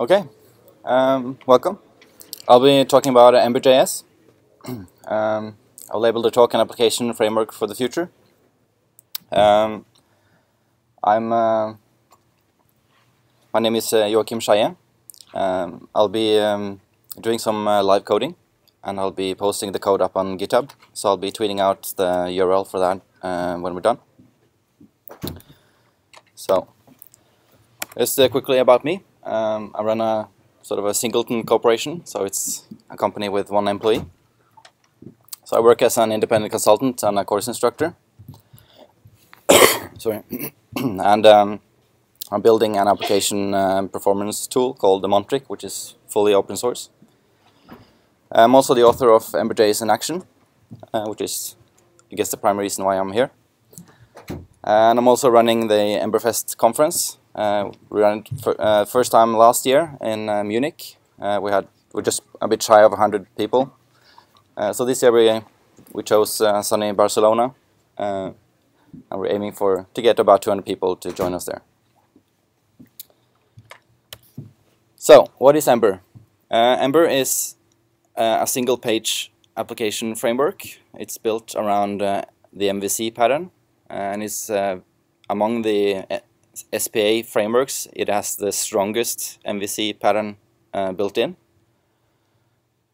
Okay, um, welcome. I'll be talking about Ember.js. um, I'll label the talk an application framework for the future. Um, I'm. Uh, my name is uh, Joachim Skeie. Um, I'll be um, doing some uh, live coding, and I'll be posting the code up on GitHub. So I'll be tweeting out the URL for that uh, when we're done. So, just uh, quickly about me. Um, I run a sort of a singleton corporation, so it's a company with one employee. So I work as an independent consultant and a course instructor. Sorry, and um, I'm building an application um, performance tool called the Montric, which is fully open source. I'm also the author of Ember.js in Action, uh, which is, I guess, the primary reason why I'm here. And I'm also running the Emberfest conference, we ran it for, uh, first time last year in uh, Munich. Uh, we had we're just a bit shy of 100 people. Uh, so this year we we chose uh, sunny Barcelona, and we're aiming for to get about 200 people to join us there. So what is Ember? Ember is a single page application framework. It's built around the MVC pattern and is among the SPA frameworks, it has the strongest MVC pattern uh, built in.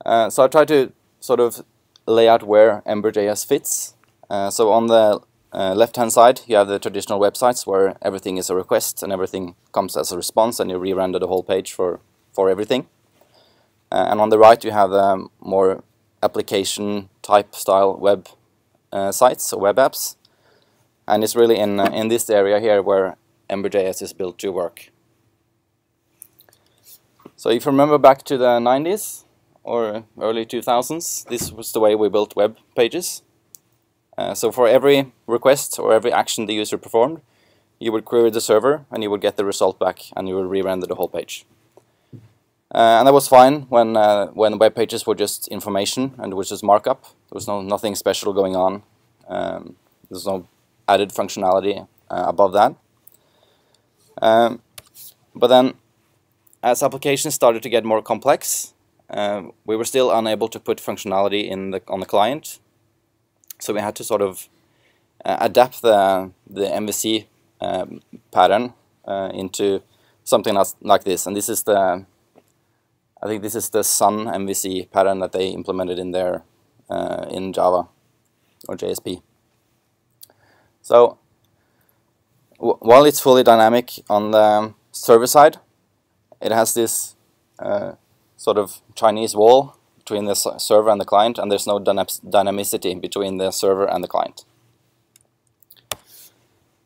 Uh, so I try to sort of lay out where Ember.js fits. Uh, so on the uh, left-hand side, you have the traditional websites where everything is a request and everything comes as a response, and you re-render the whole page for for everything. Uh, and on the right, you have um, more application type style web uh, sites or web apps. And it's really in in this area here where Ember.js is built to work. So if you remember back to the 90s or early 2000s, this was the way we built web pages. Uh, so for every request or every action the user performed, you would query the server and you would get the result back and you would re-render the whole page. Uh, and that was fine when uh, when web pages were just information and it was just markup. There was no nothing special going on. Um, there was no added functionality uh, above that. Um, but then, as applications started to get more complex, um, we were still unable to put functionality in the on the client. So we had to sort of uh, adapt the the MVC um, pattern uh, into something else like this. And this is the I think this is the Sun MVC pattern that they implemented in their uh, in Java or JSP. So while it's fully dynamic on the server side, it has this uh, sort of Chinese wall between the server and the client, and there's no dynamicity between the server and the client.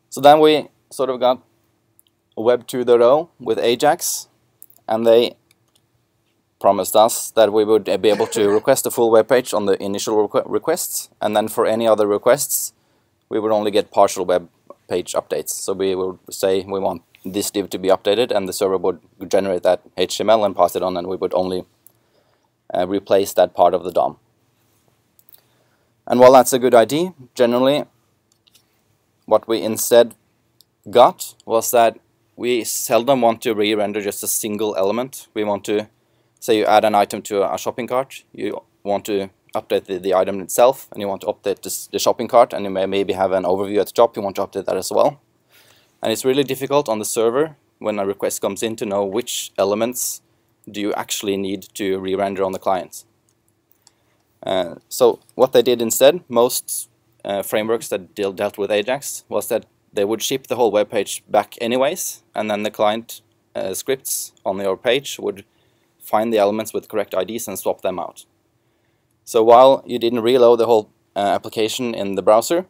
So then we sort of got Web 2.0 with Ajax, and they promised us that we would be able to request a full web page on the initial requ requests, and then for any other requests, we would only get partial web page updates. So we will say we want this div to be updated and the server would generate that HTML and pass it on and we would only uh, replace that part of the DOM. And while that's a good idea, generally what we instead got was that we seldom want to re-render just a single element. We want to, say you add an item to a shopping cart, you want to update the, the item itself and you want to update this, the shopping cart and you may maybe have an overview at the top, you want to update that as well. And it's really difficult on the server when a request comes in to know which elements do you actually need to re-render on the client. Uh, so what they did instead, most uh, frameworks that deal, dealt with Ajax, was that they would ship the whole web page back anyways, and then the client uh, scripts on your page would find the elements with correct IDs and swap them out. So while you didn't reload the whole uh, application in the browser,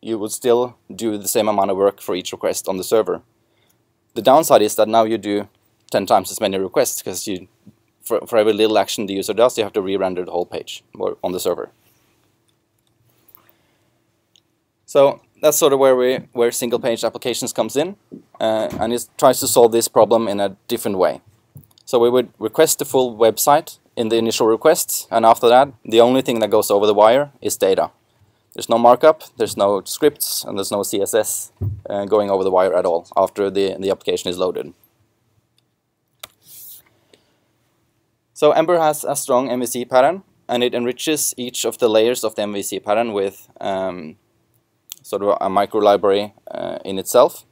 you would still do the same amount of work for each request on the server. The downside is that now you do 10 times as many requests because you, for, for every little action the user does, you have to re-render the whole page on the server. So that's sort of where we where single page applications comes in, uh, and it tries to solve this problem in a different way. So we would request the full website in the initial request, and after that, the only thing that goes over the wire is data. There's no markup, there's no scripts, and there's no CSS uh, going over the wire at all after the, the application is loaded. So Ember has a strong MVC pattern, and it enriches each of the layers of the MVC pattern with um, sort of a micro library uh, in itself.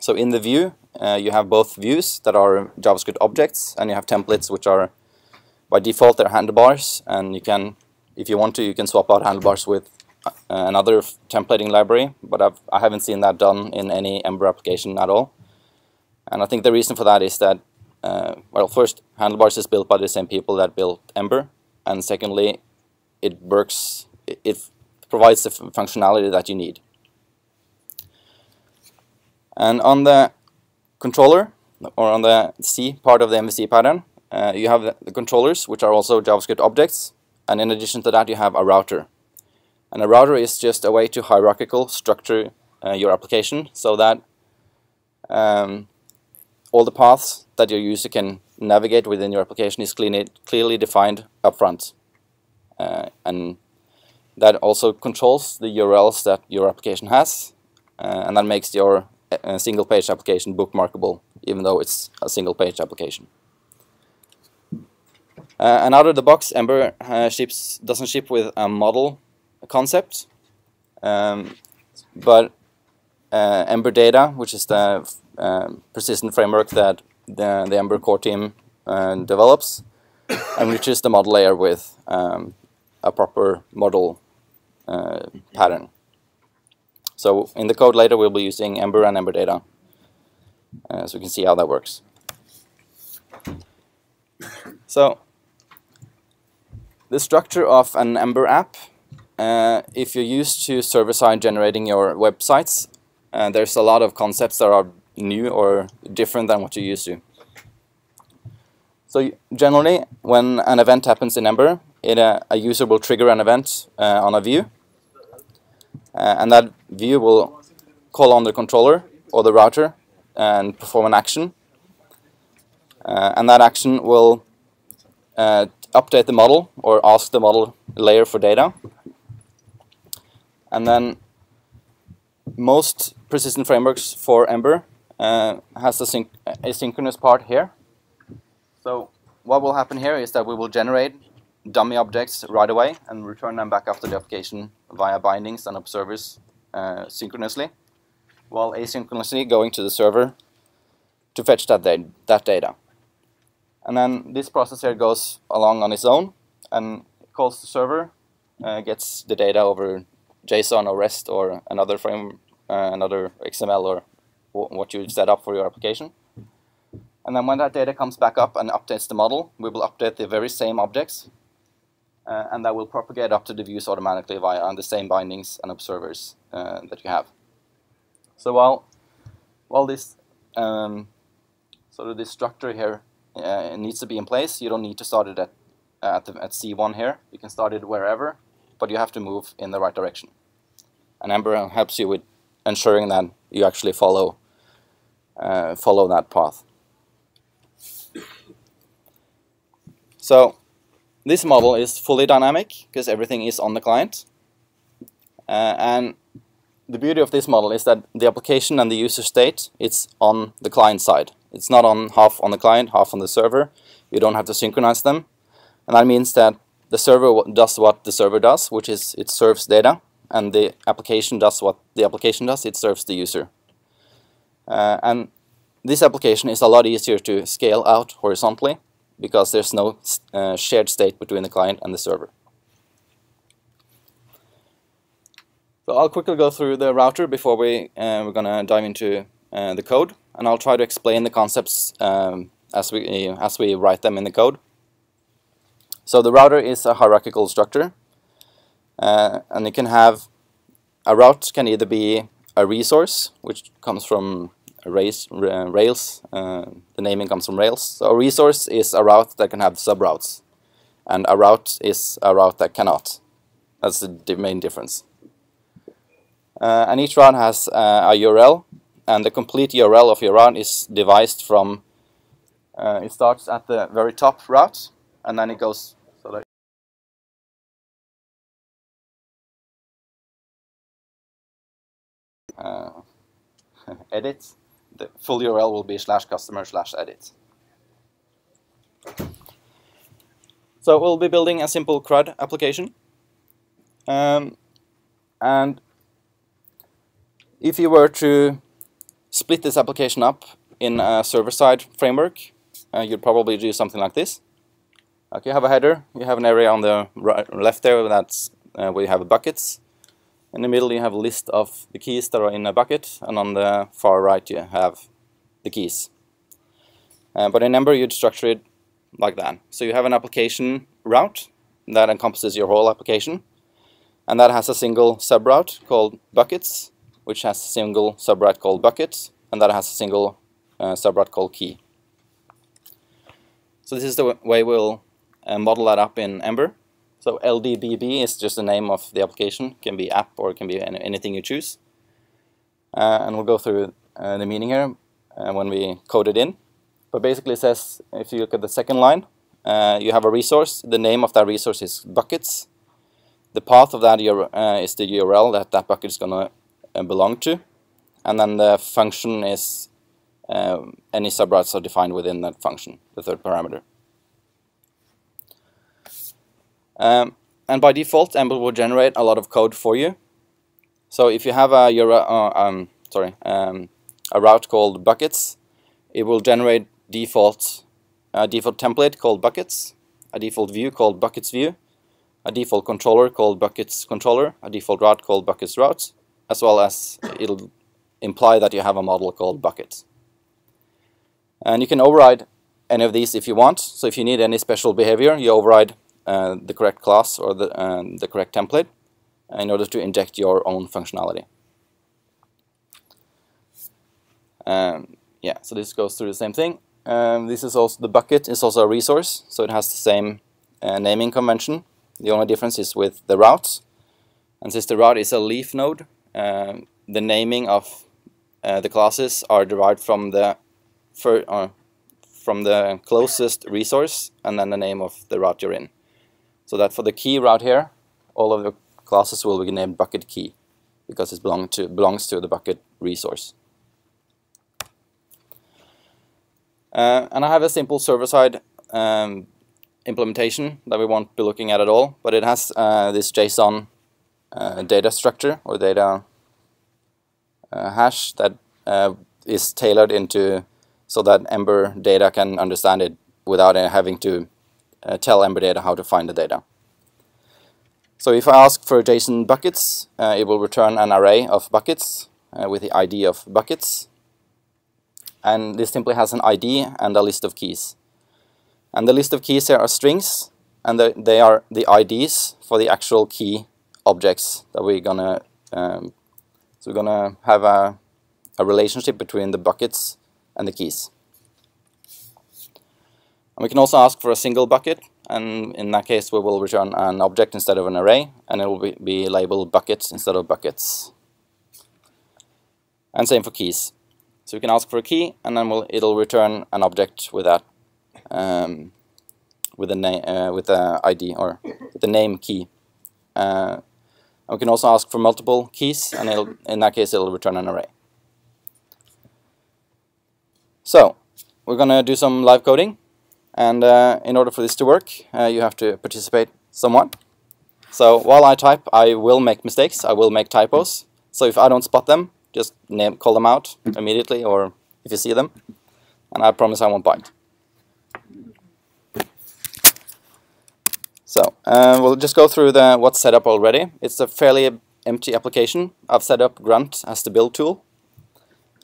So in the view, uh, you have both views that are JavaScript objects, and you have templates which are by default they're handlebars, and you can, if you want to, you can swap out handlebars with uh, another templating library, but I've, I haven't seen that done in any Ember application at all. And I think the reason for that is that, uh, well, first, handlebars is built by the same people that built Ember, and secondly, it works, it, it provides the functionality that you need. And on the controller, or on the C part of the MVC pattern, uh, you have the, controllers, which are also JavaScript objects, and in addition to that, you have a router. And a router is just a way to hierarchical structure uh, your application so that um, all the paths that your user can navigate within your application is clearly, clearly defined upfront. Uh, and that also controls the URLs that your application has, uh, and that makes your uh, single page application bookmarkable, even though it's a single page application. Uh, and out of the box, Ember uh, ships doesn't ship with a model concept, um, but uh, Ember Data, which is the um, persistent framework that the, the Ember core team uh, develops, enriches the model layer with um, a proper model uh, pattern. So in the code later, we'll be using Ember and Ember Data, uh, so we can see how that works. So the structure of an Ember app, uh, if you're used to server-side generating your websites, uh, there's a lot of concepts that are new or different than what you're used to. So generally, when an event happens in Ember, it, uh, a user will trigger an event uh, on a view, uh, and that view will call on the controller or the router and perform an action. Uh, and that action will uh, update the model or ask the model layer for data. And then most persistent frameworks for Ember uh, has a asynchronous part here. So what will happen here is that we will generate dummy objects right away and return them back after the application via bindings and observers uh, synchronously, while asynchronously going to the server to fetch that, da that data. And then this process here goes along on its own and calls the server, uh, gets the data over JSON or REST or another frame, uh, another XML or what you set up for your application. And then when that data comes back up and updates the model, we will update the very same objects uh, and that will propagate up to the views automatically via the same bindings and observers uh, that you have. So while while this um, sort of this structure here uh, needs to be in place, you don't need to start it at at, the, at C1 here. You can start it wherever, but you have to move in the right direction. And Ember helps you with ensuring that you actually follow uh, follow that path. So this model is fully dynamic because everything is on the client. Uh, and the beauty of this model is that the application and the user state, it's on the client side. It's not on half on the client, half on the server. You don't have to synchronize them. And that means that the server does what the server does, which is it serves data, and the application does what the application does, it serves the user. Uh, and this application is a lot easier to scale out horizontally because there's no uh, shared state between the client and the server. So I'll quickly go through the router before we, uh, we're going to dive into uh, the code, and I'll try to explain the concepts um, as, we, as we write them in the code. So the router is a hierarchical structure, uh, and it can have, a route can either be a resource, which comes from Rails, Rails uh, the naming comes from Rails. So a resource is a route that can have subroutes, and a route is a route that cannot. That's the main difference. Uh, and each route has uh, a URL, and the complete URL of your route is devised from, uh, it starts at the very top route, and then it goes uh, edit the full URL will be slash customer slash edit. So we'll be building a simple CRUD application. Um, and if you were to split this application up in a server-side framework, uh, you'd probably do something like this. You have a header, you have an area on the right, left there that's uh, where you have buckets. In the middle you have a list of the keys that are in a bucket, and on the far right you have the keys. Uh, but in Ember you'd structure it like that. So you have an application route that encompasses your whole application, and that has a single subroute called buckets, which has a single subroute called buckets, and that has a single uh, subroute called key. So this is the way we'll uh, model that up in Ember. So LDBB is just the name of the application. It can be app or it can be anything you choose. Uh, and we'll go through uh, the meaning here uh, when we code it in. But basically it says, if you look at the second line, uh, you have a resource. The name of that resource is buckets. The path of that uh, is the URL that that bucket is going to belong to. And then the function is um, any subroutes are defined within that function, the third parameter. Um, and by default, Ember will generate a lot of code for you. So if you have a your uh, um, sorry um, a route called buckets, it will generate default a default template called buckets, a default view called buckets view, a default controller called buckets controller, a default route called buckets route, as well as it'll imply that you have a model called buckets. And you can override any of these if you want. So if you need any special behavior, you override uh, the correct class or the, uh, the correct template in order to inject your own functionality. Um, yeah, so this goes through the same thing. Um, this is also the bucket is also a resource, so it has the same uh, naming convention. The only difference is with the routes. And since the route is a leaf node, um, the naming of uh, the classes are derived from the uh, from the closest resource and then the name of the route you're in. So that for the key route here, all of the classes will be named bucket key because it belong to, belongs to the bucket resource. Uh, and I have a simple server-side um, implementation that we won't be looking at at all, but it has uh, this JSON data structure or data uh, hash that uh, is tailored into so that Ember data can understand it without having to uh, tell Ember data how to find the data. So if I ask for JSON buckets, uh, it will return an array of buckets uh, with the ID of buckets. And this simply has an ID and a list of keys. And the list of keys here are strings, and the, they are the IDs for the actual key objects that we're gonna. Um, so we're gonna have a, a relationship between the buckets and the keys. And we can also ask for a single bucket, and in that case we will return an object instead of an array, and it will be, be labeled buckets instead of buckets. And same for keys. So we can ask for a key, and then we'll, it'll return an object with that, um, with the name, uh, with the ID or the name key. Uh, we can also ask for multiple keys, and in that case it'll return an array. So we're gonna do some live coding. And uh, in order for this to work, uh, you have to participate somewhat. So while I type, I will make mistakes, I will make typos. So if I don't spot them, just name, call them out immediately or if you see them. And I promise I won't bite. So uh, we'll just go through the what's set up already. It's a fairly empty application. I've set up Grunt as the build tool.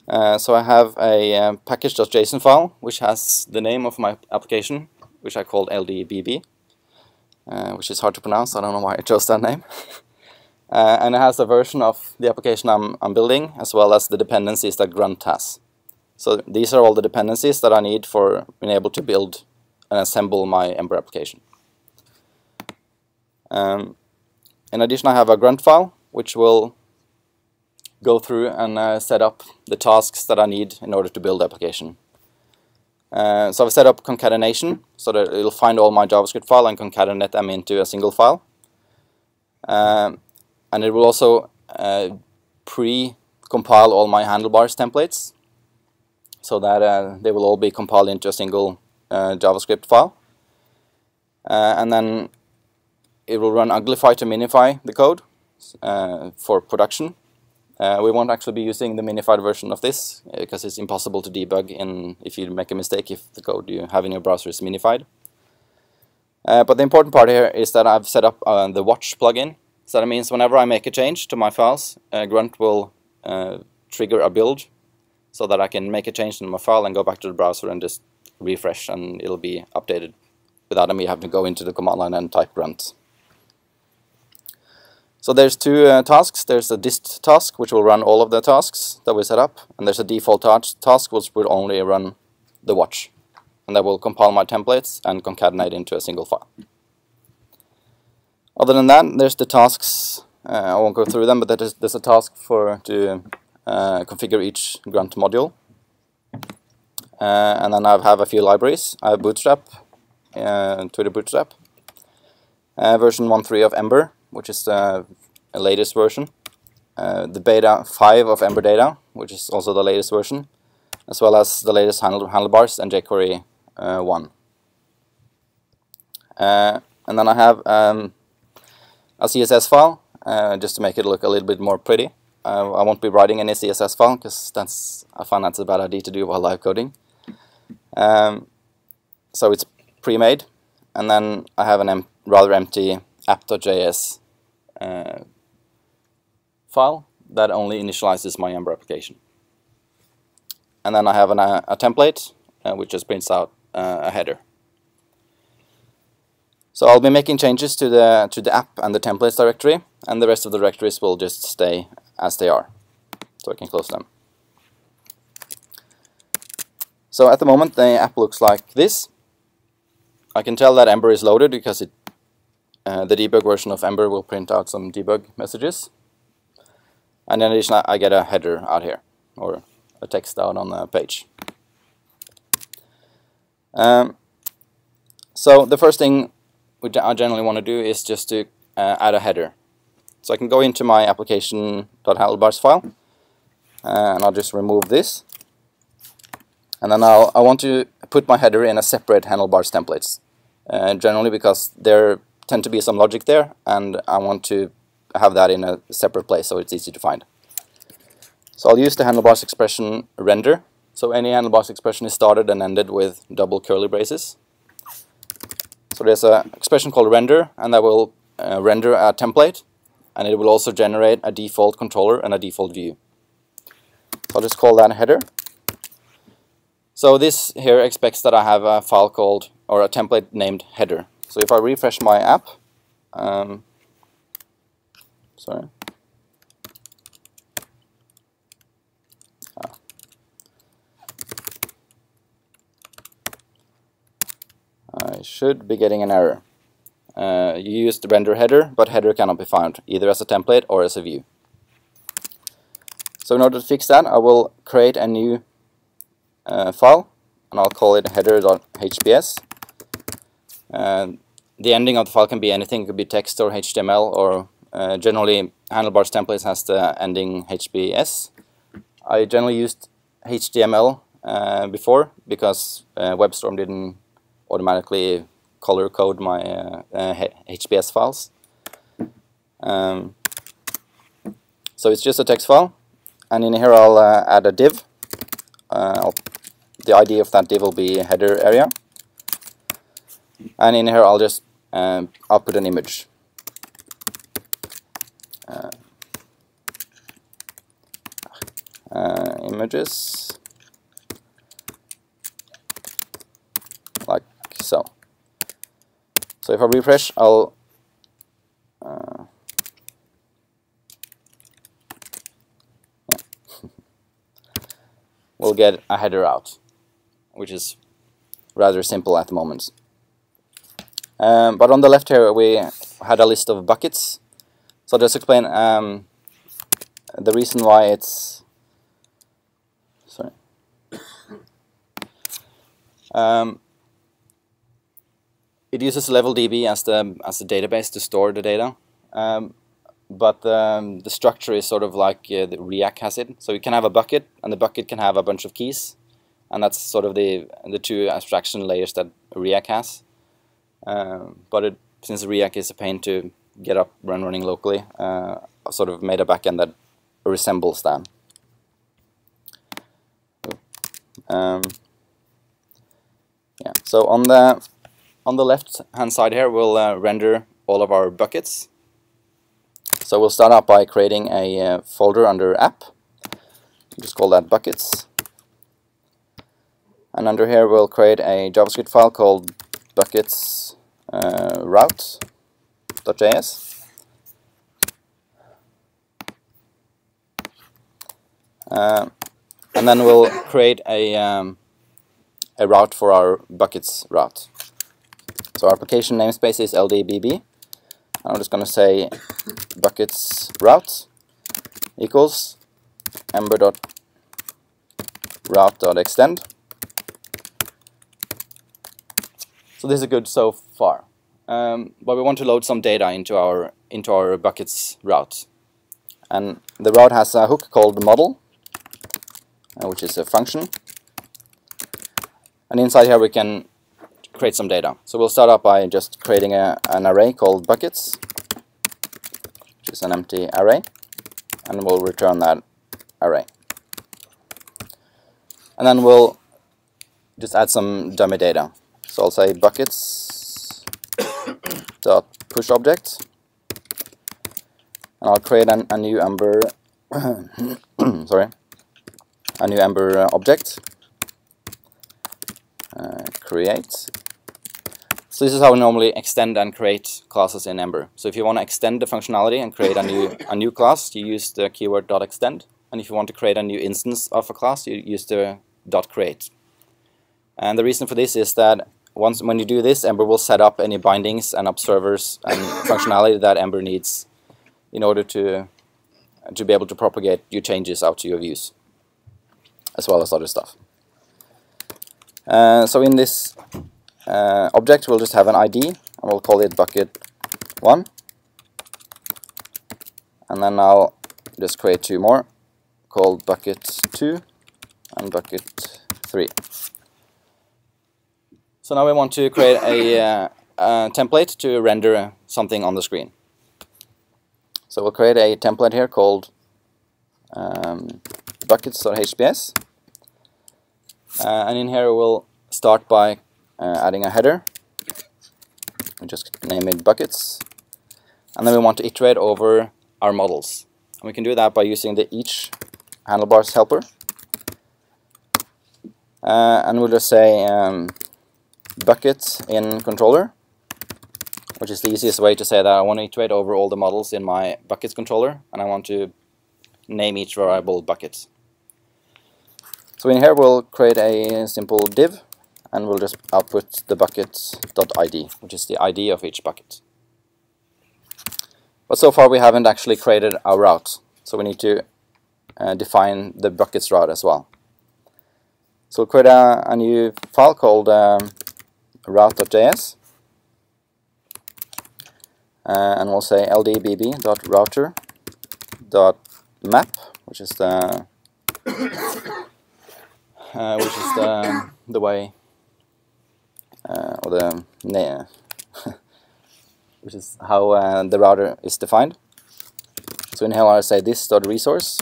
Uh, so I have a um, package.json file which has the name of my application, which I called LDBB, uh, which is hard to pronounce. I don't know why I chose that name. uh, and it has a version of the application I'm, I'm building, as well as the dependencies that Grunt has. So these are all the dependencies that I need for being able to build and assemble my Ember application. Um, in addition, I have a Grunt file, which will go through and uh, set up the tasks that I need in order to build the application. Uh, so I've set up concatenation so that it'll find all my JavaScript file and concatenate them into a single file. Um, and it will also uh, pre-compile all my handlebars templates so that uh, they will all be compiled into a single uh, JavaScript file. Uh, and then it will run uglify to minify the code uh, for production. Uh, we won't actually be using the minified version of this because it's impossible to debug in if you make a mistake if the code you have in your browser is minified. Uh, but the important part here is that I've set up uh, the watch plugin. So that means whenever I make a change to my files, uh, Grunt will uh, trigger a build so that I can make a change in my file and go back to the browser and just refresh and it'll be updated without me having to go into the command line and type grunt. So there's two uh, tasks. There's a dist task, which will run all of the tasks that we set up, and there's a default task, which will only run the watch. And that will compile my templates and concatenate into a single file. Other than that, there's the tasks. Uh, I won't go through them, but there's, there's a task for to uh, configure each grunt module. Uh, and then I have a few libraries. I have Bootstrap, uh, Twitter Bootstrap, uh, version 1.3 of Ember, which is the latest version. Uh, the beta 5 of Ember Data, which is also the latest version, as well as the latest handle handlebars and jQuery uh, 1. Uh, and then I have um, a CSS file, uh, just to make it look a little bit more pretty. Uh, I won't be writing any CSS file, because that's I find that's a bad idea to do while live coding. Um, so it's pre-made, and then I have an em rather empty app.js uh, file that only initializes my Ember application. And then I have an, uh, a template uh, which just prints out uh, a header. So I'll be making changes to the to the app and the templates directory, and the rest of the directories will just stay as they are. So I can close them. So at the moment the app looks like this. I can tell that Ember is loaded because it uh, the debug version of Ember will print out some debug messages. And in addition, I get a header out here, or a text out on the page. Um, so the first thing I generally want to do is just to uh, add a header. So I can go into my application.handlebars file, uh, and I'll just remove this. And then I'll, I want to put my header in a separate handlebars templates, uh, generally because they're tend to be some logic there, and I want to have that in a separate place so it's easy to find. So I'll use the handlebars expression render. So any handlebars expression is started and ended with double curly braces. So there's an expression called render, and that will uh, render a template, and it will also generate a default controller and a default view. So I'll just call that a header. So this here expects that I have a file called, or a template named header. So if I refresh my app, um, sorry, ah. I should be getting an error. Uh, you used the render header, but header cannot be found, either as a template or as a view. So in order to fix that, I will create a new uh, file, and I'll call it header.hbs. And the ending of the file can be anything. It could be text or HTML or uh, generally handlebars templates has the ending HBS. I generally used HTML uh, before because uh, WebStorm didn't automatically color code my HBS uh, files. Um, so it's just a text file and in here I'll uh, add a div. Uh, the ID of that div will be header area and in here I'll just um, output an image. Uh, uh, images like so. So if I refresh, I'll uh, yeah. we'll get a header out, which is rather simple at the moment. Um, but on the left here we had a list of buckets. So just explain um, the reason why it's sorry. Um, it uses LevelDB as the as the database to store the data, um, but um, the structure is sort of like uh, the Riak has it. So you can have a bucket, and the bucket can have a bunch of keys, and that's sort of the the two abstraction layers that Riak has. Um, but it, since Riak is a pain to get up and running locally, uh, I sort of made a backend that resembles that. Um, yeah. So on the on the left hand side here, we'll uh, render all of our buckets. So we'll start out by creating a uh, folder under app. Just call that buckets. And under here we'll create a JavaScript file called buckets uh, route.js. Uh, and then we'll create a, um, a route for our buckets route. So our application namespace is ldbb. I'm just going to say buckets route equals ember dot route dot extend. So this is good so far. Um, but we want to load some data into our into our buckets route, and the route has a hook called model, uh, which is a function. And inside here we can create some data. So we'll start out by just creating a, an array called buckets, which is an empty array, and we'll return that array. And then we'll just add some dummy data. So I'll say buckets dot push object, and I'll create an, a new Ember sorry a new Ember uh, object. Uh, create. So this is how we normally extend and create classes in Ember. So if you want to extend the functionality and create a new a new class, you use the keyword .extend. And if you want to create a new instance of a class, you use the dot .create. And the reason for this is that once when you do this, Ember will set up any bindings and observers and functionality that Ember needs in order to to be able to propagate your changes out to your views as well as other stuff. Uh, so in this uh, object we'll just have an ID and we'll call it bucket1 and then I'll just create two more called bucket2 and bucket3. So now we want to create a, uh, a template to render something on the screen. So we'll create a template here called um, uh, and in here we'll start by uh, adding a header. We just name it buckets. And then we want to iterate over our models. And we can do that by using the each handlebars helper. Uh, and we'll just say um, bucket in controller which is the easiest way to say that I want to iterate over all the models in my buckets controller and I want to name each variable bucket so in here we'll create a simple div and we'll just output the bucket.id, which is the ID of each bucket. But so far we haven't actually created our route, so we need to uh, define the buckets route as well. So we'll create a, a new file called um, route.js uh, and we'll say ldbb.router.map, which is the uh, which is the, the way, uh, or the, which is how uh, the router is defined. So in here I'll say this dot resource.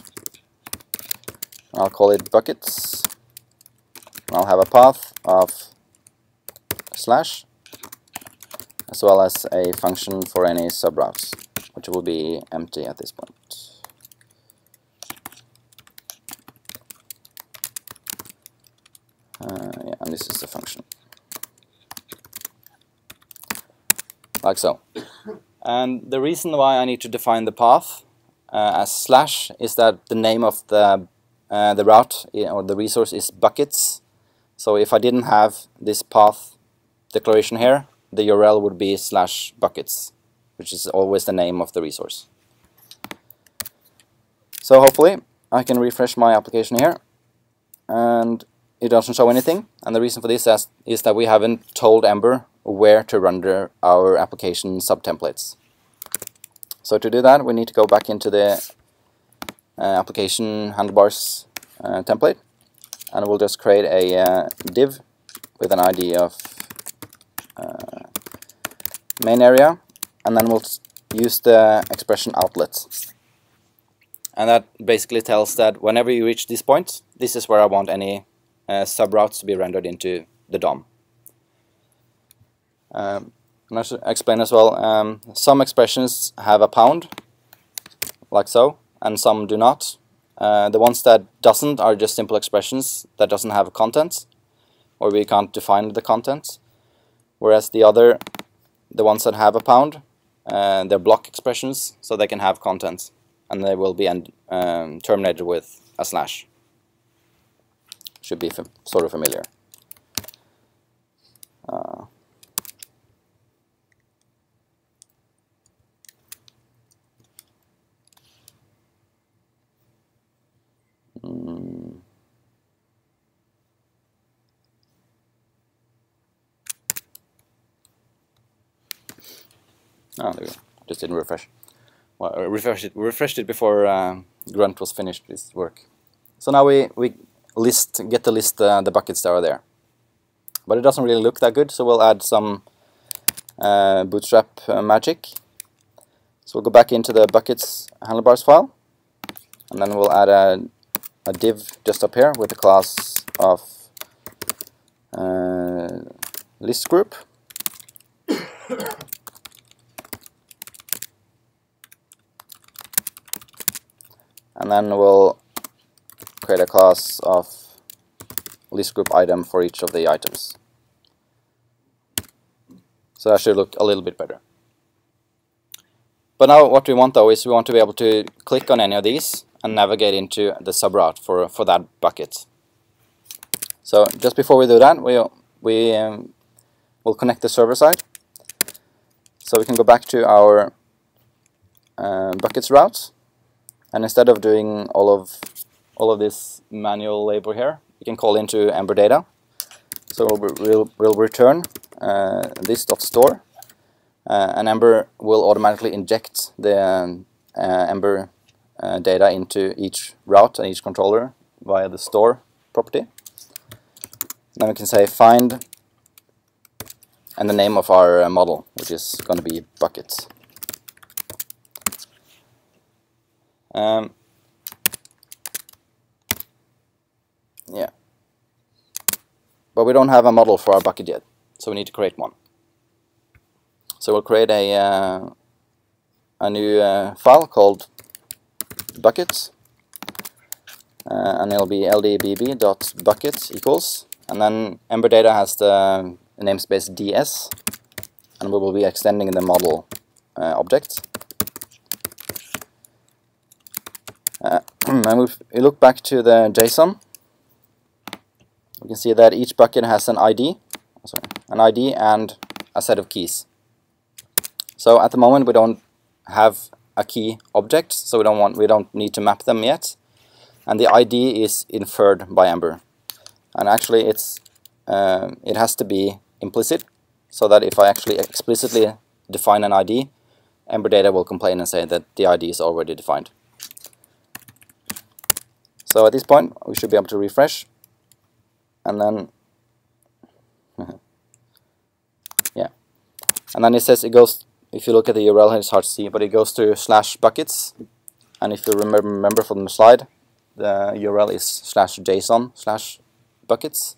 I'll call it buckets. I'll have a path of slash as well as a function for any subroutes, which will be empty at this point. Uh, yeah, and this is the function. Like so. And the reason why I need to define the path uh, as slash is that the name of the uh, the route or the resource is buckets. So if I didn't have this path declaration here, the URL would be slash buckets, which is always the name of the resource. So hopefully I can refresh my application here and it doesn't show anything. And the reason for this is, is that we haven't told Ember where to render our application subtemplates. So to do that, we need to go back into the uh, application handlebars uh, template, and we'll just create a uh, div with an ID of main area, and then we'll use the expression outlet. And that basically tells that whenever you reach this point, this is where I want any uh, subroutes to be rendered into the DOM. Um, and I should explain as well, um, some expressions have a pound, like so, and some do not. Uh, the ones that doesn't are just simple expressions that doesn't have a content, or we can't define the content. Whereas the other, the ones that have a pound, uh, they're block expressions, so they can have content, and they will be end, um, terminated with a slash. Should be sort of familiar. Uh, mm. Oh, there we go. Just didn't refresh. Well, uh, refreshed it, refreshed it before uh, Grunt was finished his work. So now we, we list get to list uh, the buckets that are there. But it doesn't really look that good, so we'll add some uh, bootstrap uh, magic. So we'll go back into the buckets handlebars file, and then we'll add a, a div just up here with the class of uh, list group. and then we'll create a class of list group item for each of the items. So that should look a little bit better. But now what we want though is we want to be able to click on any of these and navigate into the subroute for, for that bucket. So just before we do that, we, we um, will connect the server side. So we can go back to our uh, buckets routes and instead of doing all of all of this manual labor here, you can call into Ember data. So we'll, we'll, we'll return uh, this dot store, uh, and Ember will automatically inject the uh, Ember uh, data into each route and each controller via the store property. Then we can say find and the name of our uh, model, which is going to be buckets. Um, yeah. But we don't have a model for our bucket yet, so we need to create one. So we'll create a, uh, a new uh, file called buckets, uh, and it'll be ldbb.bucket equals, and then Ember Data has the namespace ds, and we will be extending the model uh, object. Uh, if we look back to the JSON, we can see that each bucket has an ID, sorry, an ID and a set of keys. So at the moment we don't have a key object, so we don't want we don't need to map them yet. And the ID is inferred by Ember, and actually it's uh, it has to be implicit, so that if I actually explicitly define an ID, Ember Data will complain and say that the ID is already defined. So at this point, we should be able to refresh, and then, yeah, and then it says it goes, if you look at the URL, it's hard to see, but it goes to slash buckets, and if you remember, remember from the slide, the URL is slash JSON slash buckets.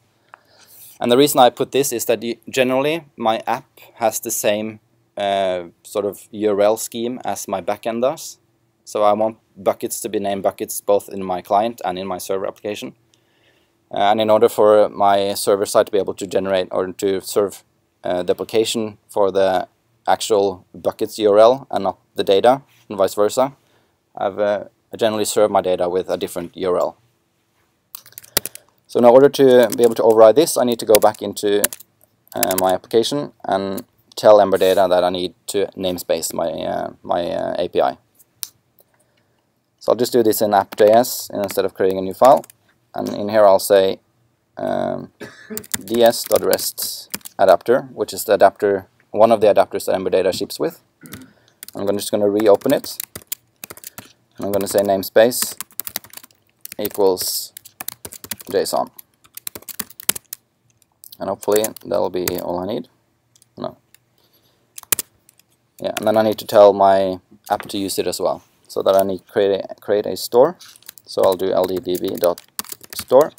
And the reason I put this is that generally my app has the same uh, sort of URL scheme as my backend does. So I want buckets to be named buckets both in my client and in my server application. Uh, and in order for my server side to be able to generate or to serve uh, the application for the actual buckets URL and not the data, and vice versa, I've uh, I generally serve my data with a different URL. So in order to be able to override this, I need to go back into uh, my application and tell Ember Data that I need to namespace my, uh, my uh, API. So I'll just do this in app.js instead of creating a new file. And in here I'll say um, ds.rest adapter, which is the adapter, one of the adapters that Ember Data ships with. I'm just going to reopen it. And I'm going to say namespace equals JSON. And hopefully that'll be all I need. No. yeah, and then I need to tell my app to use it as well. So that I need to create a, create a store. So I'll do lddb.store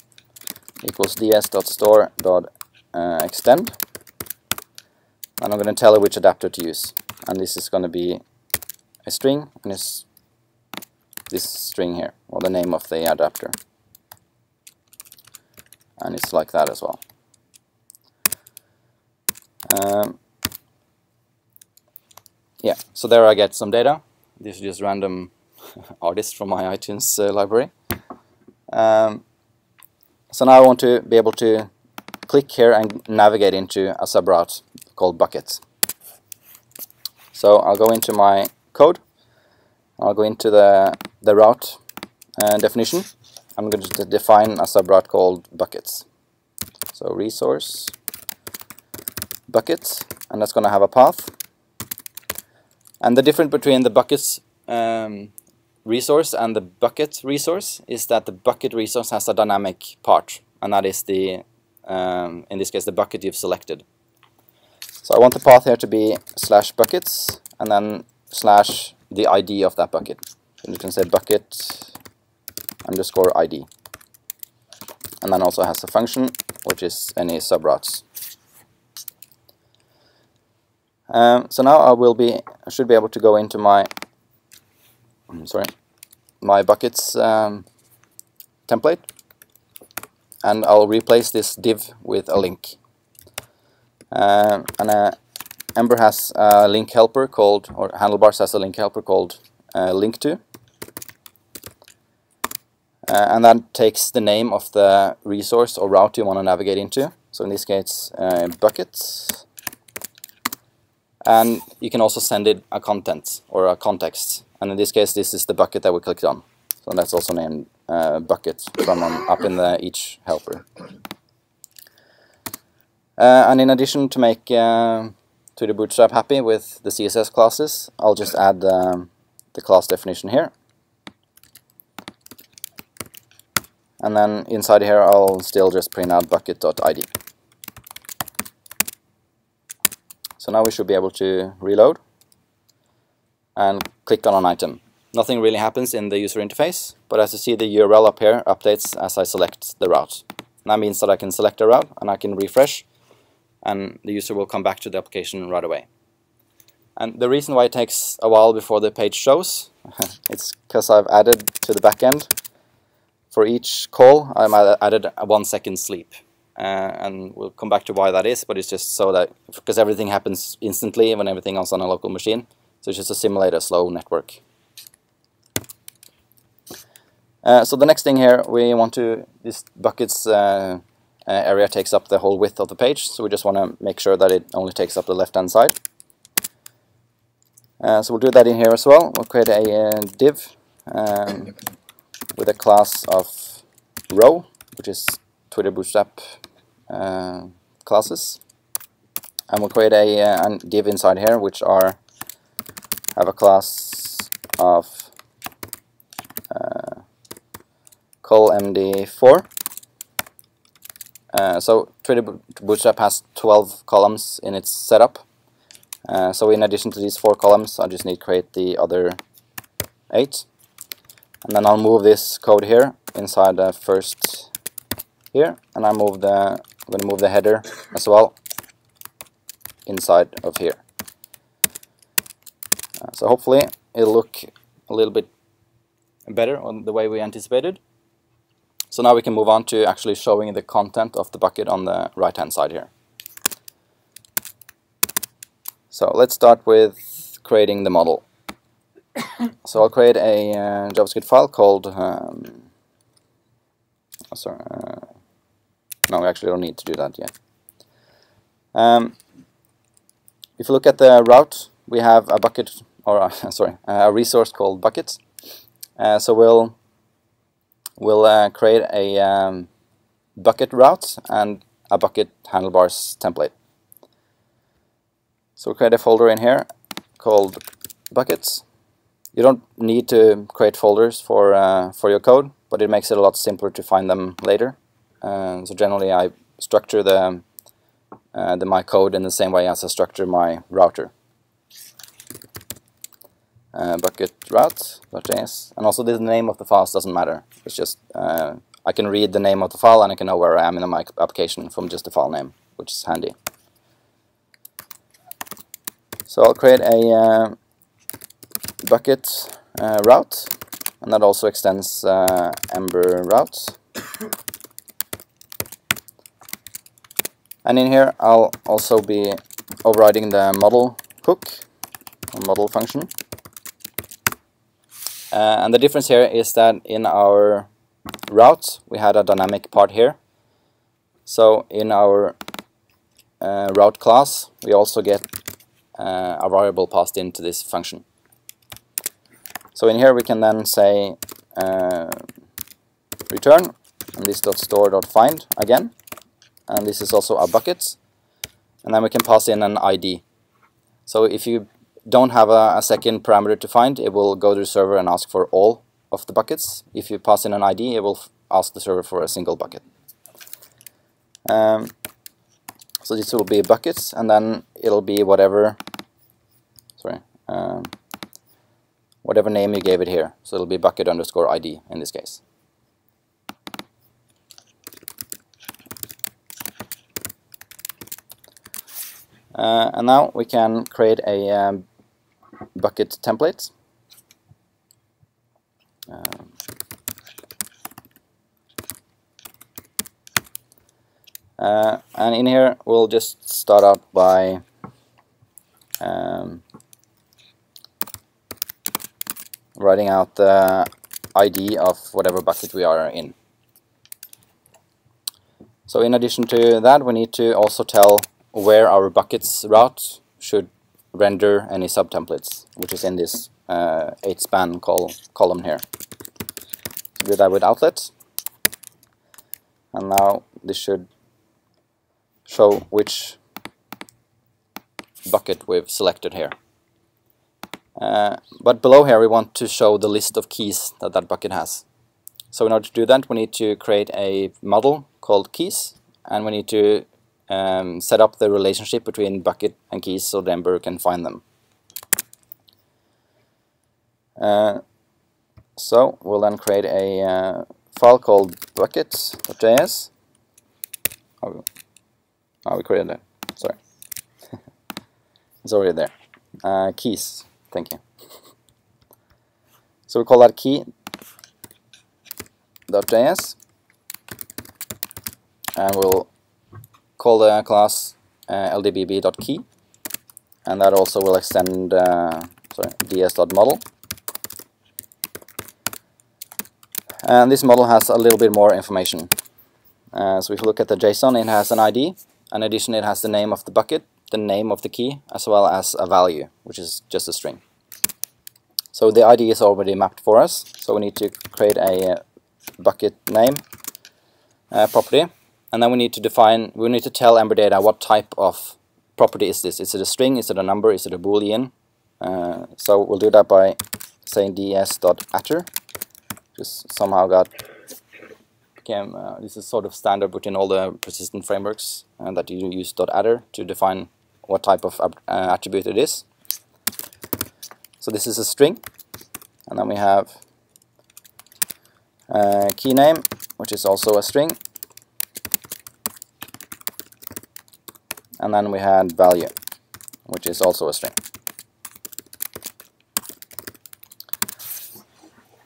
equals ds.store.extend. Uh, and I'm going to tell it which adapter to use. And this is going to be a string, and it's this string here, or the name of the adapter. And it's like that as well. Um, yeah, so there I get some data. This is just random artists from my iTunes uh, library. Um, so now I want to be able to click here and navigate into a subroute called buckets. So I'll go into my code. I'll go into the, the route uh, definition. I'm going to define a subroute called buckets. So resource buckets, and that's going to have a path. And the difference between the buckets um, resource and the bucket resource is that the bucket resource has a dynamic part, and that is the, um, in this case, the bucket you've selected. So I want the path here to be slash buckets and then slash the ID of that bucket. So you can say bucket underscore ID. And then also has a function which is any subroutes. Um, so now I will be I should be able to go into my mm, sorry my buckets um, template and I'll replace this div with a link. Um, and uh, Ember has a link helper called, or Handlebars has a link helper called uh, link to. Uh, and that takes the name of the resource or route you want to navigate into. So in this case, uh, buckets. And you can also send it a content or a context. And in this case, this is the bucket that we clicked on. So that's also named uh, bucket from um, up in the each helper. Uh, and in addition to make uh, to the Bootstrap happy with the CSS classes, I'll just add um, the class definition here. And then inside here I'll still just print out bucket.id. So now we should be able to reload and click on an item. Nothing really happens in the user interface, but as you see the URL up here updates as I select the route. And that means that I can select a route and I can refresh and the user will come back to the application right away. And the reason why it takes a while before the page shows, it's because I've added to the backend for each call, I've added a one second sleep. Uh, and we'll come back to why that is, but it's just so that, because everything happens instantly when everything else on a local machine, so it's just a slow network. Uh, so the next thing here, we want to, this buckets uh, uh, area takes up the whole width of the page, so we just want to make sure that it only takes up the left-hand side. Uh, so we'll do that in here as well. We'll create a uh, div um, with a class of row, which is Twitter Bootstrap uh, classes. And we'll create a, div inside here, which are have a class of uh, col-md-4 uh, so Twitter Bootstrap has 12 columns in its setup. Uh, so in addition to these four columns, I just need to create the other eight. And then I'll move this code here inside the first here, and I move the I'm going to move the header as well inside of here. Uh, so hopefully it'll look a little bit better on the way we anticipated. So now we can move on to actually showing the content of the bucket on the right hand side here. So let's start with creating the model. so I'll create a uh, JavaScript file called um, oh, sorry, uh, no we actually don't need to do that yet. Um, if you look at the route we have a bucket or uh, sorry a resource called buckets uh, so we'll we'll uh, create a um, bucket route and a bucket handlebars template. So we'll create a folder in here called buckets. You don't need to create folders for uh, for your code, but it makes it a lot simpler to find them later. Uh, so generally, I structure the uh, the my code in the same way as I structure my router. uh, bucket route.js, and also the name of the files doesn't matter. It's just uh, I can read the name of the file and I can know where I am in my application from just the file name, which is handy. So I'll create a uh, bucket uh, route, and that also extends uh, Ember routes. And in here I'll also be overriding the model hook, or model function. Uh, and the difference here is that in our route we had a dynamic part here. So in our uh, route class we also get uh, a variable passed into this function. So in here we can then say uh, return and this dot store dot find again and this is also a bucket and then we can pass in an ID. So if you don't have a, a, second parameter to find, it will go to the server and ask for all of the buckets. If you pass in an ID, it will ask the server for a single bucket. Um, so this will be buckets, and then it'll be whatever, sorry, um, whatever name you gave it here. So it'll be bucket underscore ID in this case. Uh, and now we can create a um, bucket template. Um, uh, and in here we'll just start out by um, writing out the ID of whatever bucket we are in. So in addition to that we need to also tell where our buckets route should render any subtemplates, which is in this uh, 8 span col column here. So do that with outlet. And now this should show which bucket we've selected here. Uh, but below here we want to show the list of keys that that bucket has. So in order to do that we need to create a model called keys and we need to um, set up the relationship between bucket and keys so Ember can find them. Uh, so we'll then create a uh, file called buckets.js. Oh, oh, we created it. Sorry. it's already there. Uh, keys. Thank you. So we call that key.js and we'll call the class uh, ldbb.key and that also will extend uh, ds.model and this model has a little bit more information. Uh, so if you look at the JSON it has an ID in addition it has the name of the bucket the name of the key as well as a value which is just a string. So the ID is already mapped for us so we need to create a uh, bucket name uh, property and then we need to define, we need to tell Ember Data what type of property is this. Is it a string, is it a number, is it a boolean? Uh, so we'll do that by saying ds.attr. Just somehow got became, uh, this is sort of standard between all the persistent frameworks uh, that you use .attr to define what type of uh, attribute it is. So this is a string, and then we have uh, key name, which is also a string, and then we had value, which is also a string.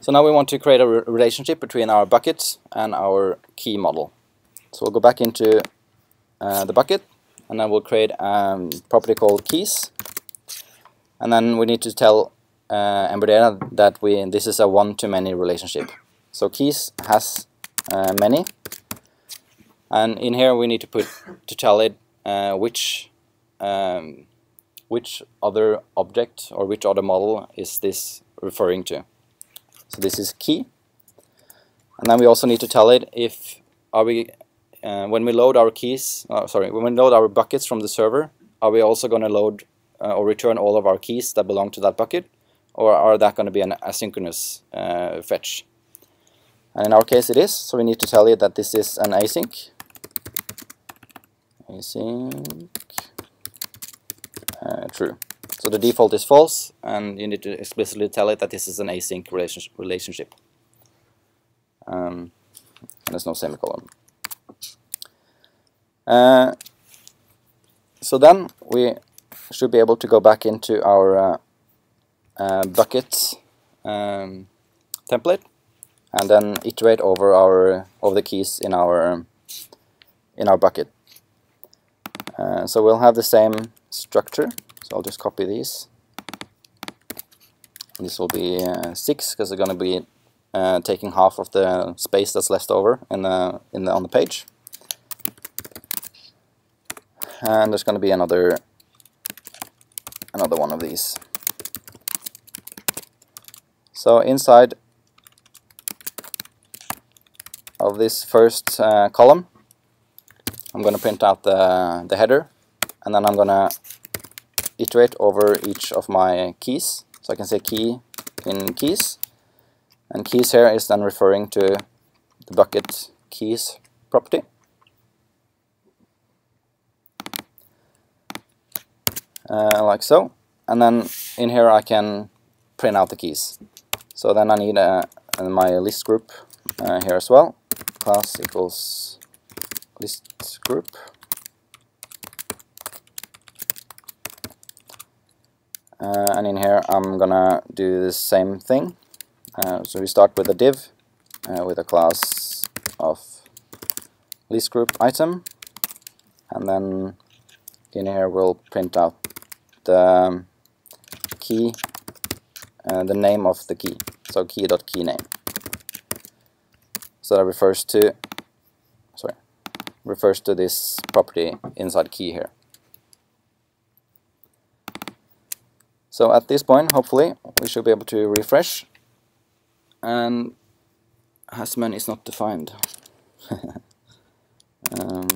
So now we want to create a re relationship between our bucket and our key model. So we'll go back into uh, the bucket, and then we'll create a um, property called keys, and then we need to tell uh, Ember Data that we this is a one-to-many relationship. So keys has uh, many, and in here we need to put to tell it uh, which um, which other object or which other model is this referring to. So this is key. And then we also need to tell it if are we uh, when we load our keys, uh, sorry, when we load our buckets from the server, are we also going to load uh, or return all of our keys that belong to that bucket, or are that going to be an asynchronous uh, fetch? And in our case it is, so we need to tell it that this is an async async uh, true. So the default is false, and you need to explicitly tell it that this is an async relation relationship. Um, and there's no semicolon. Uh, so then we should be able to go back into our uh, uh, bucket um, template and then iterate over our over the keys in our in our bucket. Uh, so we'll have the same structure. So I'll just copy these. This will be uh, six because they're going to be uh, taking half of the space that's left over in the in the on the page. And there's going to be another another one of these. So inside of this first uh, column, I'm going to print out the, the header, and then I'm going to iterate over each of my keys. So I can say key in keys, and keys here is then referring to the bucket keys property. Uh, like so, and then in here I can print out the keys. So then I need uh, my list group uh, here as well. Class equals list group. Uh, and in here I'm gonna do the same thing. Uh, so we start with a div uh, with a class of list group item and then in here we'll print out the key, uh, the name of the key, so key.keyname. name. So that refers to, refers to this property inside key here. So at this point, hopefully, we should be able to refresh. And hasMany is not defined. um,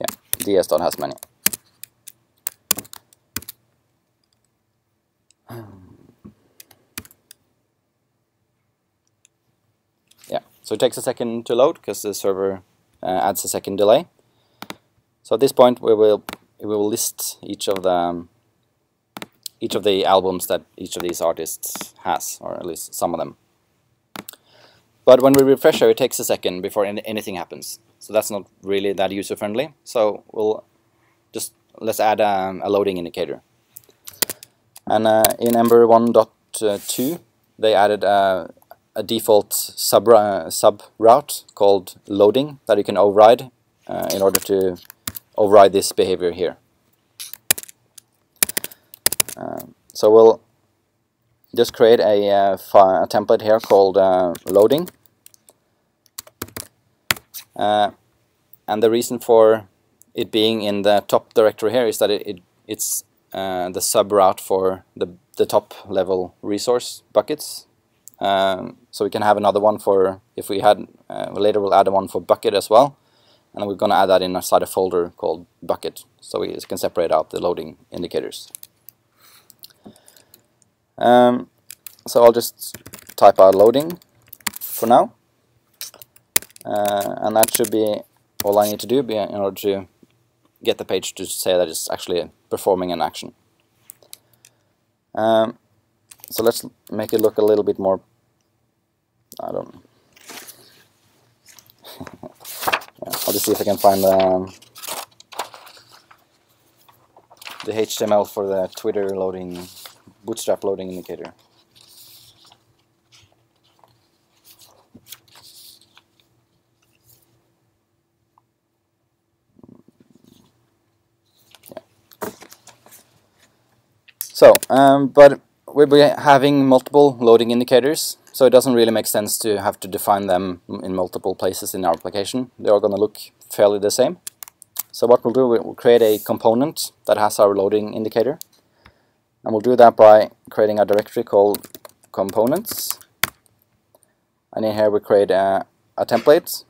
yeah, ds.hasmany. So it takes a second to load because the server uh, adds a second delay. So at this point we will we will list each of the um, each of the albums that each of these artists has, or at least some of them. But when we refresh it it takes a second before any, anything happens. So that's not really that user friendly. So we'll just let's add um, a loading indicator. And uh, in Ember 1.2 they added a a default sub, uh, sub route called loading that you can override uh, in order to override this behavior here. Um, so we'll just create a, uh, a template here called uh, loading. Uh, and the reason for it being in the top directory here is that it, it it's uh, the sub route for the, the top level resource buckets um, so we can have another one for, if we had, uh, later we'll add one for bucket as well. And we're going to add that inside a folder called bucket, so we can separate out the loading indicators. Um, so I'll just type out loading for now. Uh, and that should be all I need to do in order to get the page to say that it's actually performing an action. Um, so let's make it look a little bit more I don't yeah, I'll just see if I can find the, um, the HTML for the Twitter loading bootstrap loading indicator. So, um, but we'll be having multiple loading indicators so it doesn't really make sense to have to define them in multiple places in our application. They're all going to look fairly the same. So what we'll do, we'll create a component that has our loading indicator. And we'll do that by creating a directory called components. And in here we create a, a template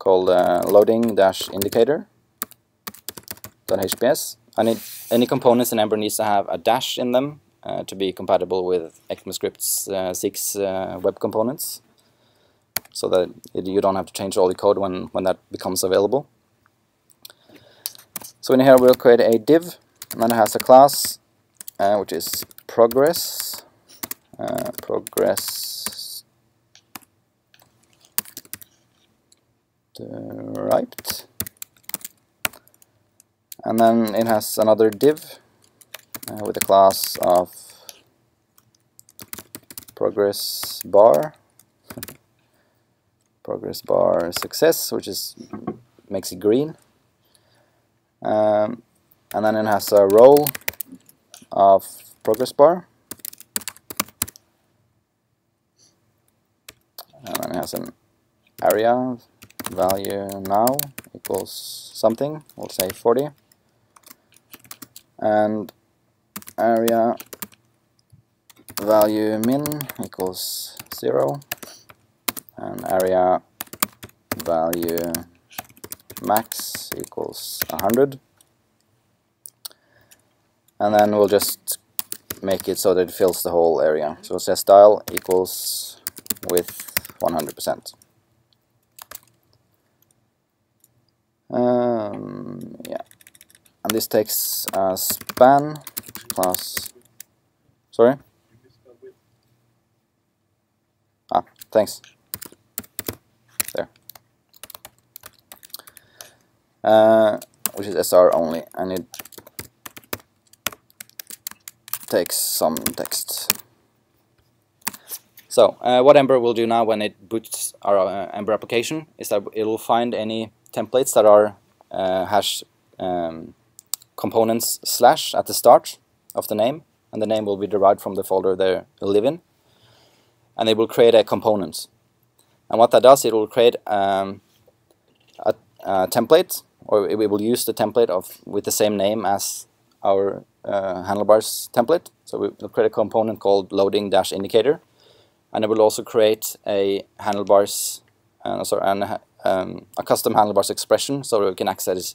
called uh, loading-indicator.hbs. And any components in Ember needs to have a dash in them uh, to be compatible with ECMAScript's uh, six uh, web components. so that it, you don't have to change all the code when, when that becomes available. So in here we'll create a div, and then it has a class uh, which is progress, uh, progress striped, and then it has another div uh, with a class of progress bar. Progress bar success which is makes it green. Um, and then it has a role of progress bar. And then it has an area value now equals something we'll say 40 and area value min equals 0 and area value max equals 100 and then we'll just make it so that it fills the whole area. So it says style equals width 100% um, yeah. And this takes a span class. Sorry? Ah, thanks. There. Uh, which is SR only, and it takes some text. So, uh, what Ember will do now when it boots our uh, Ember application is that it will find any templates that are uh, hash um, components slash at the start of the name, and the name will be derived from the folder they live in. And it will create a component. And what that does, it will create um, a, a, template, or we will use the template of with the same name as our uh, handlebars template. So we will create a component called loading dash indicator, and it will also create a handlebars, uh, sorry, an, um, a custom handlebars expression, so we can access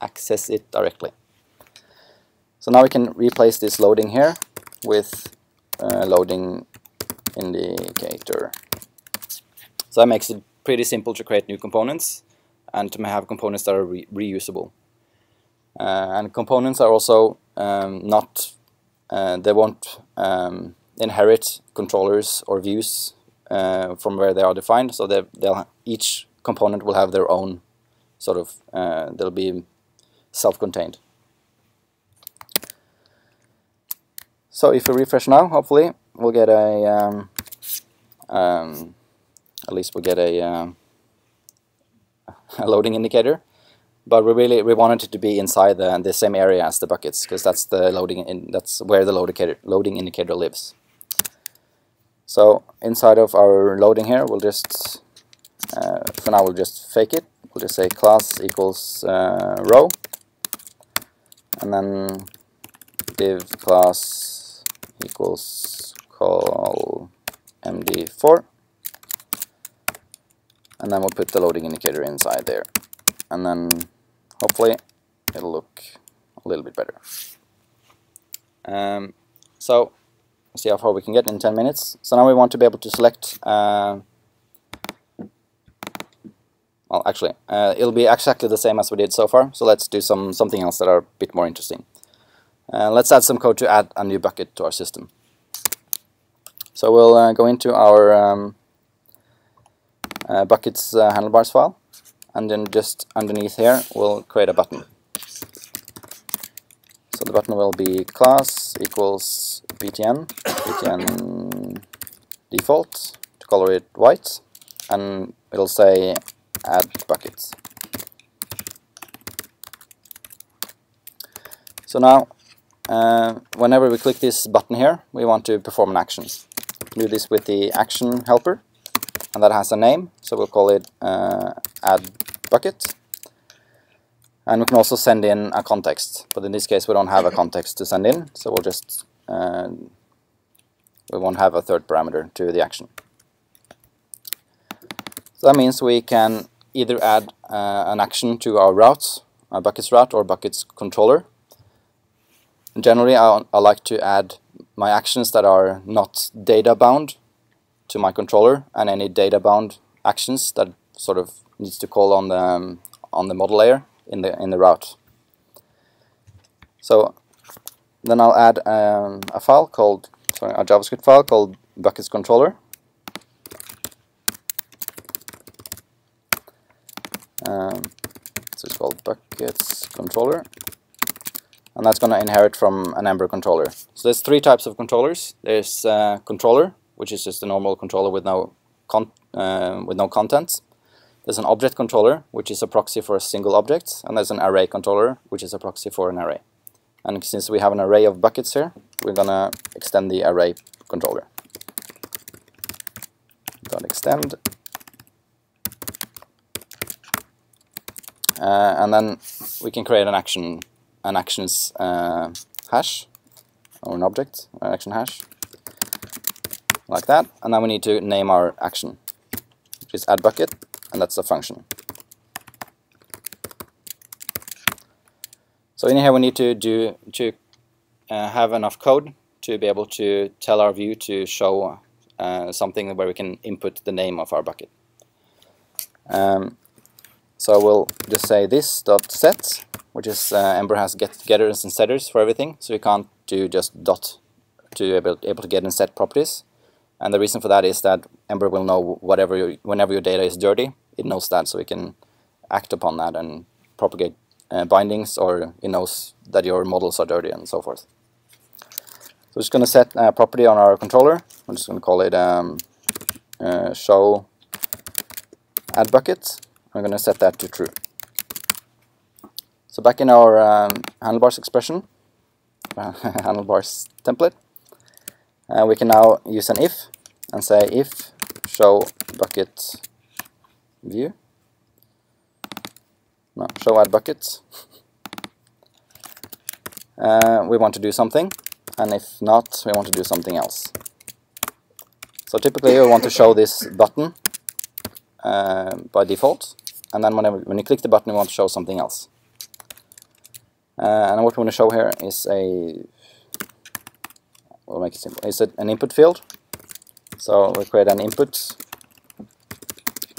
access it directly. So now we can replace this loading here with uh, loading indicator. So that makes it pretty simple to create new components and to have components that are re reusable. Uh, and components are also um, not, uh, they won't um, inherit controllers or views uh, from where they are defined, so they'll each component will have their own sort of, uh, they'll be self-contained. So if we refresh now, hopefully we'll get a, um, um, at least we'll get a, um, a loading indicator. But we really we wanted it to be inside the the same area as the buckets because that's the loading in that's where the loading loading indicator lives. So inside of our loading here, we'll just uh, for now we'll just fake it. We'll just say class equals uh, row, and then div class equals call md4 and then we'll put the loading indicator inside there. And then hopefully it'll look a little bit better. Um, so see how far we can get in 10 minutes. So now we want to be able to select uh, well actually uh, it'll be exactly the same as we did so far. So let's do some something else that are a bit more interesting uh, let's add some code to add a new bucket to our system. So we'll uh, go into our um, uh, buckets uh, handlebars file and then just underneath here we'll create a button. So the button will be class equals btn, btn default to color it white and it'll say add buckets. So now uh, whenever we click this button here, we want to perform an action. Do this with the action helper, and that has a name, so we'll call it uh, add bucket. And we can also send in a context, but in this case we don't have a context to send in, so we'll just uh, we won't have a third parameter to the action. So that means we can either add uh, an action to our routes, a buckets route or buckets controller, Generally, I, I like to add my actions that are not data bound to my controller and any data bound actions that sort of needs to call on the um, on the model layer in the in the route. So then I'll add um, a file called sorry a JavaScript file called buckets controller. Um, so it's called buckets controller and that's going to inherit from an Ember controller. So there's three types of controllers. There's uh, controller, which is just a normal controller with no uh, with no content. There's an object controller, which is a proxy for a single object, and there's an array controller, which is a proxy for an array. And since we have an array of buckets here, we're gonna extend the array controller. Dot extend, uh, and then we can create an action an actions uh, hash or an object, an action hash, like that. And then we need to name our action, which is add bucket, and that's a function. So in here we need to do to uh, have enough code to be able to tell our view to show uh, something where we can input the name of our bucket. Um, so we'll just say this dot set which is uh, Ember has get getters and setters for everything, so you can't do just dot to be able, able to get and set properties. And the reason for that is that Ember will know whatever your, whenever your data is dirty, it knows that, so it can act upon that and propagate uh, bindings, or it knows that your models are dirty and so forth. So we're just going to set a property on our controller. I'm just going to call it um, uh, show add bucket. I'm going to set that to true. So back in our um, handlebars expression, handlebars template, uh, we can now use an if and say if show bucket view, no, show add buckets. Uh, we want to do something, and if not, we want to do something else. So typically we want to show this button uh, by default, and then when you click the button, we want to show something else. Uh, and what we want to show here is a, we'll make it simple, it's an input field. So we create an input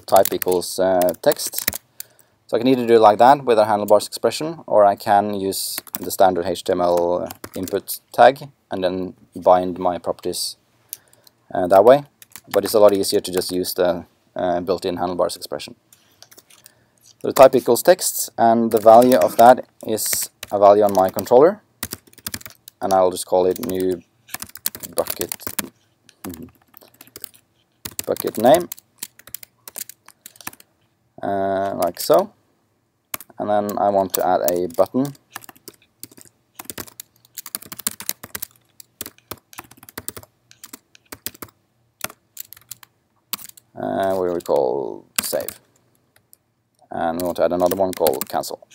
type equals uh, text. So I can either do it like that with a handlebars expression, or I can use the standard HTML input tag and then bind my properties uh, that way. But it's a lot easier to just use the uh, built-in handlebars expression. The type equals text, and the value of that is a value on my controller and I'll just call it new bucket. Bucket name. Uh, like so. And then I want to add a button. Uh, what do we call save? And we want to add another one called cancel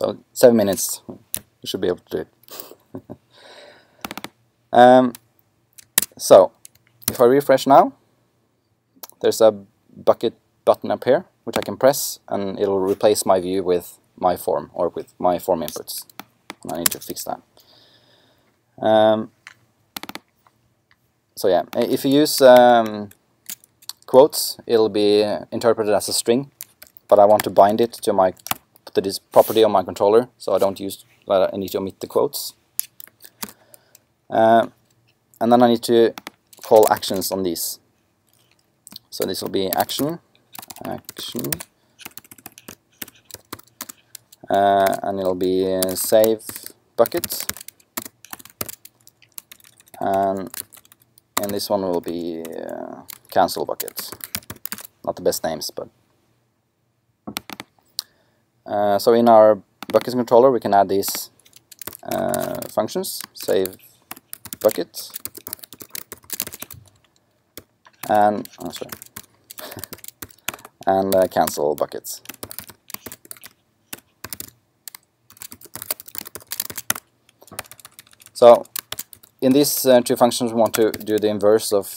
so seven minutes, you should be able to do it. um, so if I refresh now, there's a bucket button up here, which I can press, and it'll replace my view with my form or with my form inputs. I need to fix that. Um, so yeah, if you use um, quotes, it'll be interpreted as a string, but I want to bind it to my to this property on my controller, so I don't use, I need to omit the quotes. Uh, and then I need to call actions on these. So this will be action, action, uh, and it'll be uh, save bucket, and and this one will be uh, cancel bucket. Not the best names, but uh, so in our buckets controller we can add these uh, functions, save bucket and oh, sorry, and uh, cancel buckets. So in these uh, two functions we want to do the inverse of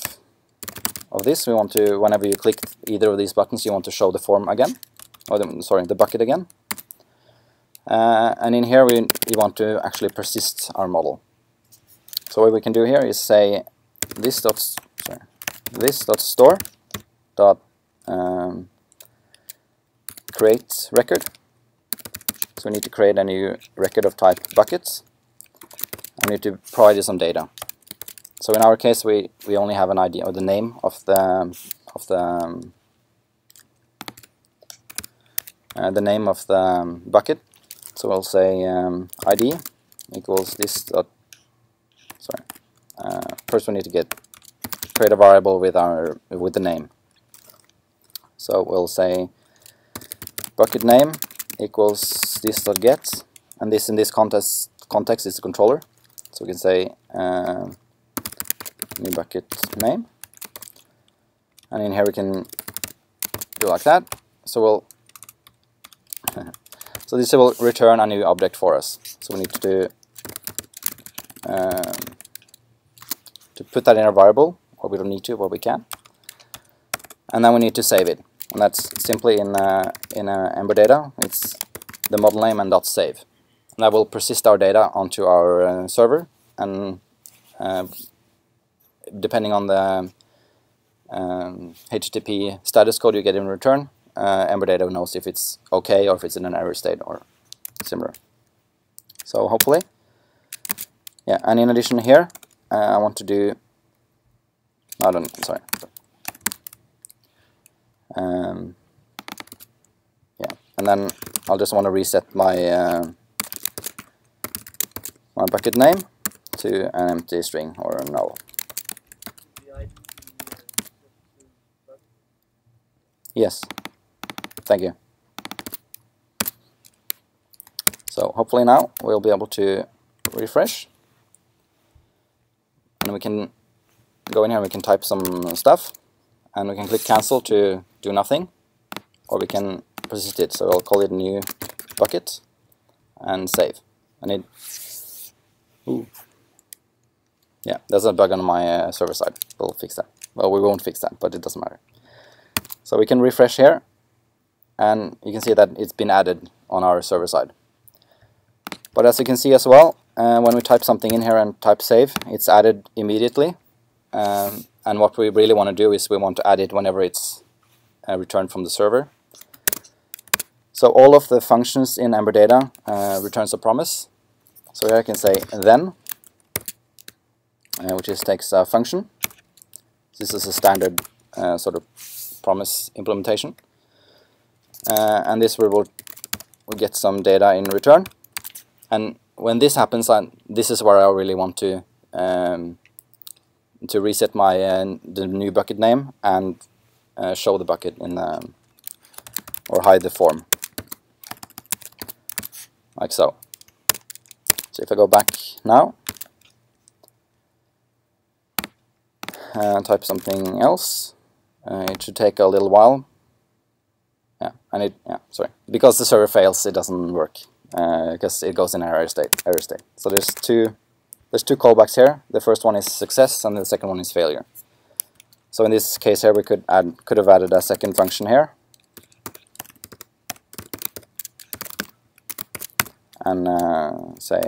of this. We want to, whenever you click either of these buttons, you want to show the form again or the, sorry, the bucket again. Uh, and in here we, we want to actually persist our model. So what we can do here is say this dot sorry, this dot store dot um, create record. So we need to create a new record of type buckets. I need to provide you some data. So in our case, we we only have an ID or the name of the of the um, uh, the name of the um, bucket. So we'll say um, ID equals this. Dot, sorry. Uh, first, we need to get create a variable with our with the name. So we'll say bucket name equals this dot get, and this in this context context is the controller. So we can say uh, new bucket name, and in here we can do like that. So we'll so this will return a new object for us. So we need to do um, to put that in a variable, or we don't need to, but we can. And then we need to save it, and that's simply in uh, in uh, Ember data. It's the model name and dot save, and that will persist our data onto our uh, server, and uh, depending on the um, HTTP status code you get in return, uh, Ember data knows if it's okay or if it's in an error state or similar. So hopefully, yeah. And in addition here, uh, I want to do. I don't. Sorry. Um, yeah, and then I'll just want to reset my uh, my bucket name to an empty string or a null. Yes. Thank you. So hopefully now we'll be able to refresh. And we can go in here and we can type some stuff. And we can click cancel to do nothing. Or we can persist it. So I'll call it new bucket and save. And it ooh. yeah there's a bug on my uh, server side. We'll fix that. Well we won't fix that but it doesn't matter. So we can refresh here and you can see that it's been added on our server side. But as you can see as well uh, when we type something in here and type save it's added immediately. Um, and what we really want to do is we want to add it whenever it's uh, returned from the server. So all of the functions in Ember Data uh, returns a promise. So here I can say then uh, which is takes a function. This is a standard uh, sort of promise implementation and this will we get some data in return. And when this happens uh, this is where I really want to um, to reset my uh, the new bucket name and uh, show the bucket in the, or hide the form. Like so. So if I go back now and type something else uh, it should take a little while and it yeah sorry. Because the server fails it doesn't work because uh, it goes in error state error state. So there's two there's two callbacks here. The first one is success and the second one is failure. So in this case here we could add could have added a second function here. And uh, say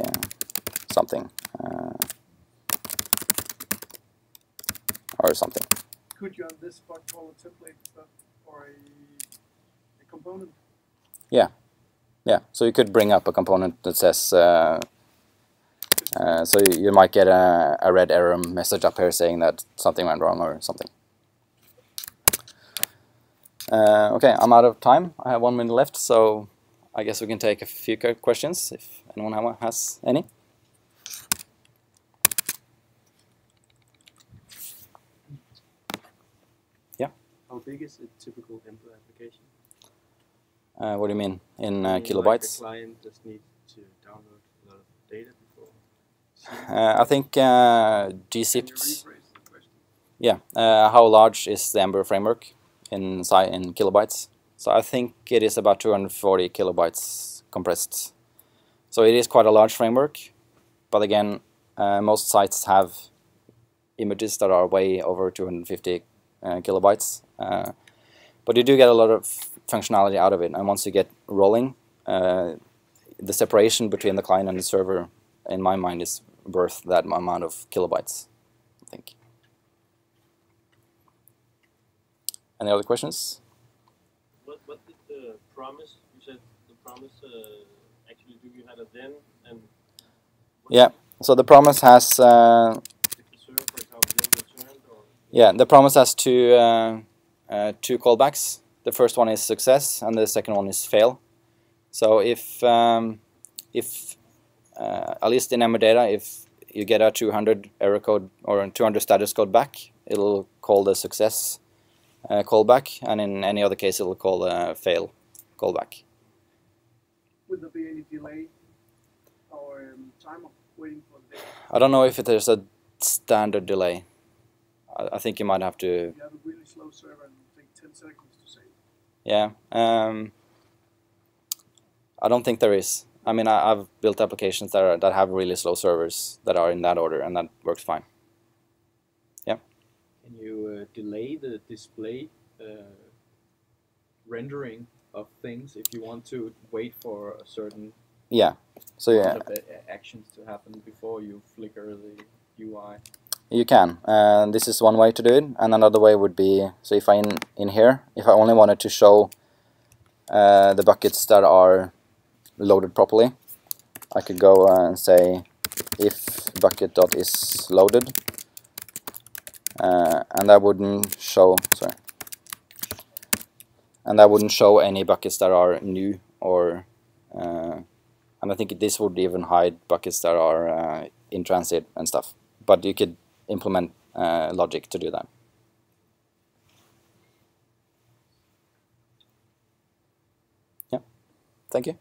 something uh, or something. Could you on this spot call a template or a component. Yeah, yeah. So you could bring up a component that says. Uh, uh, so you, you might get a, a red error message up here saying that something went wrong or something. Uh, okay, I'm out of time. I have one minute left, so I guess we can take a few questions if anyone has any. Yeah. How big is a typical Ember application? Uh, what do you mean in uh, kilobytes? Like client just needs to download a lot of data before. Uh, I think uh, gzipped. Yeah, uh, how large is the Ember framework in si in kilobytes? So I think it is about 240 kilobytes compressed. So it is quite a large framework, but again, uh, most sites have images that are way over 250 uh, kilobytes. Uh, but you do get a lot of functionality out of it. And once you get rolling, uh, the separation between the client and the server, in my mind, is worth that amount of kilobytes, I think. Any other questions? What what did the promise? You said the promise uh, actually do. You had a then and. Yeah. So the promise has uh, If the server, for example, then returned or. yeah the promise has two uh, uh, two callbacks. The first one is success, and the second one is fail. So if um, if uh, at least in Data, if you get a 200 error code or a 200 status code back, it'll call the success uh, callback, and in any other case, it'll call the fail callback. Would there be any delay or um, time of waiting for the data? I don't know if it is a standard delay. I, I think you might have to, You have a really slow server and take 10 seconds to save. Yeah. Um, I don't think there is. I mean, I, I've built applications that are, that have really slow servers that are in that order, and that works fine. Yeah. Can you uh, delay the display uh, rendering of things if you want to wait for a certain Yeah. So yeah, a- actions to happen before you flicker the UI? You can. And this is one way to do it. And another way would be so if I in in here, if I only wanted to show uh, the buckets that are loaded properly, I could go uh, and say if bucket dot is loaded, uh, and that wouldn't show. Sorry. And that wouldn't show any buckets that are new or, uh, and I think this would even hide buckets that are uh, in transit and stuff. But you could implement uh, logic to do that. Yeah. Thank you.